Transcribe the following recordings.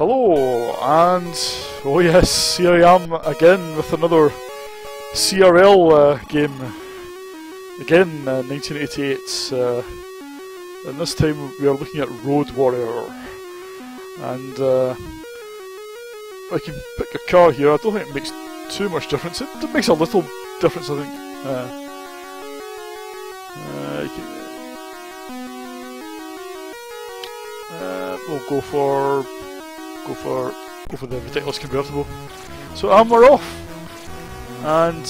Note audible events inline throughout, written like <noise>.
Hello, and oh yes, here I am again with another CRL uh, game. Again, uh, 1988, uh, and this time we are looking at Road Warrior. And uh, I can pick a car here, I don't think it makes too much difference. It, makes a little difference, I think. Uh, uh, we'll go for go for go for the ridiculous convertible. So um, we're off, and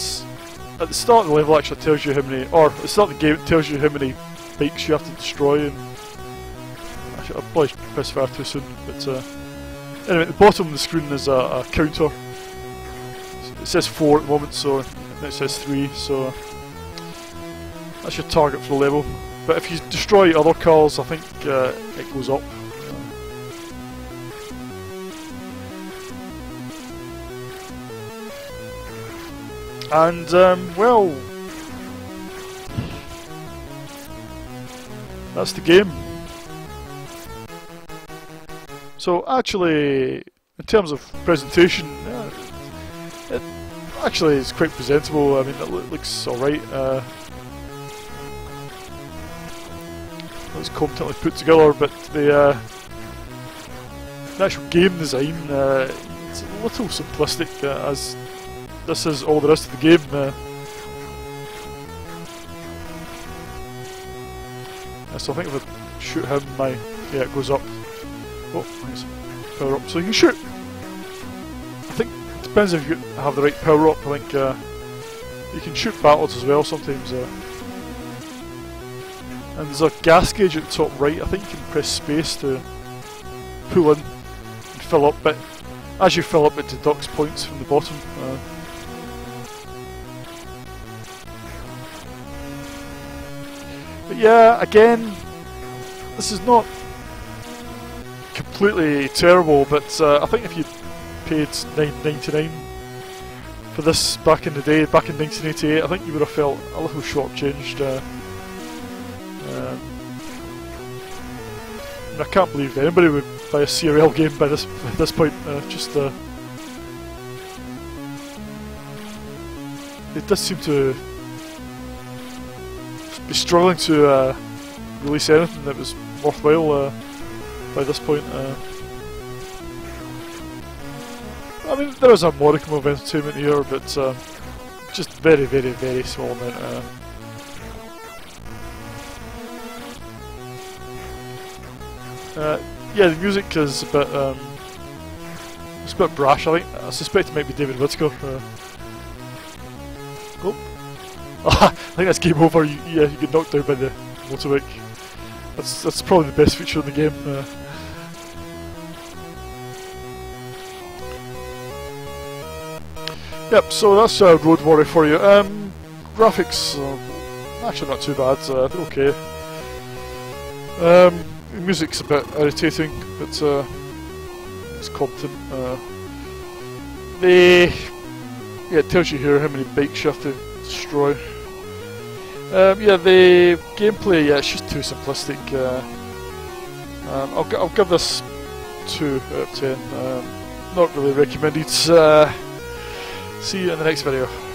at the start of the level actually tells you how many, or at the start of the game it tells you how many bikes you have to destroy. And I probably press far too soon, but uh, anyway, at the bottom of the screen is a, a counter. It says four at the moment, so it says three. So that's your target for the level. But if you destroy other cars, I think uh, it goes up. And, um, well, that's the game. So, actually, in terms of presentation, uh, it actually is quite presentable. I mean, it looks alright. Uh, looks competently put together, but the, uh, the actual game design uh, it's a little simplistic, uh, as this is all the rest of the game. Uh, uh, so I think if I shoot him, my yeah, it goes up. Oh, nice. Power up. So you can shoot. I think it depends if you have the right power up. I think uh, you can shoot battles as well sometimes. Uh, and there's a gas gauge at the top right. I think you can press space to pull in and fill up. But as you fill up, it deducts points from the bottom. Uh, But yeah, again, this is not completely terrible, but uh, I think if you paid nine ninety nine for this back in the day, back in 1988, I think you would have felt a little shortchanged. Uh, um, I can't believe anybody would buy a CRL game by this by this point. Uh, just uh, it does seem to be struggling to uh, release anything that was worthwhile uh, by this point. Uh, I mean, there is a modicum of entertainment here, but uh, just very, very, very small amount. Uh, uh, yeah, the music is a bit, um, it's a bit brash. I think I suspect it might be David Whittaker. Uh. <laughs> I think that's game over. You, yeah, you get knocked down by the motorbike. That's that's probably the best feature in the game. Uh, yep. So that's uh, Road Warrior for you. Um, graphics, uh, actually not too bad. Uh, okay. Um, music's a bit irritating, but uh, it's competent. Uh, yeah, it tells you here how many bikes you have to destroy. Um, yeah, the gameplay, yeah, it's just too simplistic. Uh, um, I'll, I'll give this 2 out of 10. Um, not really recommended. Uh, see you in the next video.